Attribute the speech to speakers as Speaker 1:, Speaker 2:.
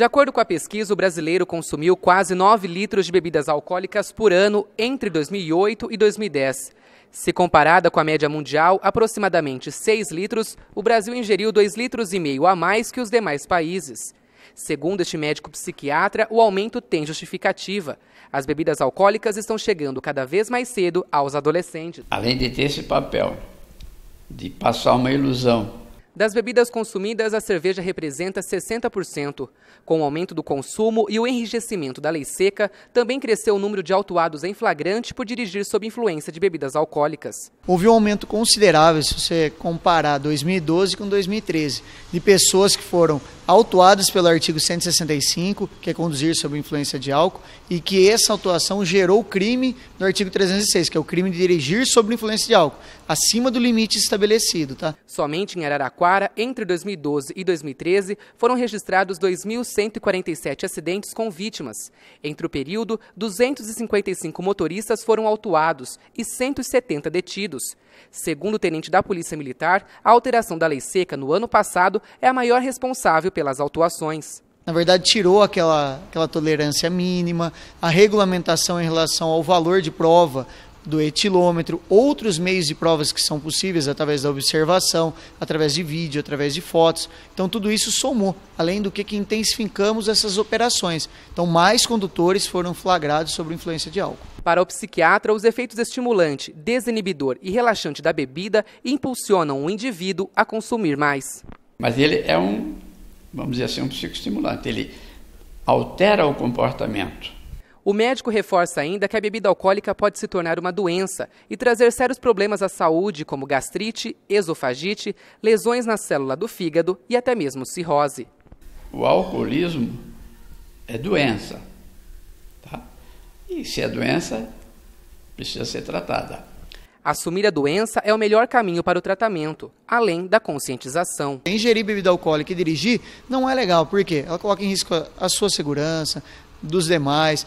Speaker 1: De acordo com a pesquisa, o brasileiro consumiu quase 9 litros de bebidas alcoólicas por ano entre 2008 e 2010. Se comparada com a média mundial, aproximadamente 6 litros, o Brasil ingeriu 2 litros e meio a mais que os demais países. Segundo este médico psiquiatra, o aumento tem justificativa. As bebidas alcoólicas estão chegando cada vez mais cedo aos adolescentes.
Speaker 2: Além de ter esse papel de passar uma ilusão
Speaker 1: das bebidas consumidas, a cerveja representa 60%. Com o aumento do consumo e o enrijecimento da lei seca, também cresceu o número de autuados em flagrante por dirigir sob influência de bebidas alcoólicas.
Speaker 3: Houve um aumento considerável, se você comparar 2012 com 2013, de pessoas que foram autuadas pelo artigo 165, que é conduzir sob influência de álcool, e que essa autuação gerou o crime do artigo 306, que é o crime de dirigir sob influência de álcool, acima do limite estabelecido. Tá?
Speaker 1: Somente em Araraquara, entre 2012 e 2013, foram registrados 2.147 acidentes com vítimas. Entre o período, 255 motoristas foram autuados e 170 detidos. Segundo o tenente da Polícia Militar, a alteração da lei seca no ano passado é a maior responsável pelas autuações.
Speaker 3: Na verdade, tirou aquela, aquela tolerância mínima, a regulamentação em relação ao valor de prova do etilômetro, outros meios de provas que são possíveis através da observação, através de vídeo, através de fotos. Então tudo isso somou, além do que, que intensificamos essas operações. Então mais condutores foram flagrados sob influência de álcool.
Speaker 1: Para o psiquiatra, os efeitos estimulante, desinibidor e relaxante da bebida impulsionam o indivíduo a consumir mais.
Speaker 2: Mas ele é um, vamos dizer assim, um psicoestimulante. Ele altera o comportamento
Speaker 1: o médico reforça ainda que a bebida alcoólica pode se tornar uma doença e trazer sérios problemas à saúde, como gastrite, esofagite, lesões na célula do fígado e até mesmo cirrose.
Speaker 2: O alcoolismo é doença. Tá? E se é doença, precisa ser tratada.
Speaker 1: Assumir a doença é o melhor caminho para o tratamento, além da conscientização.
Speaker 3: Ingerir bebida alcoólica e dirigir não é legal, porque ela coloca em risco a sua segurança, dos demais.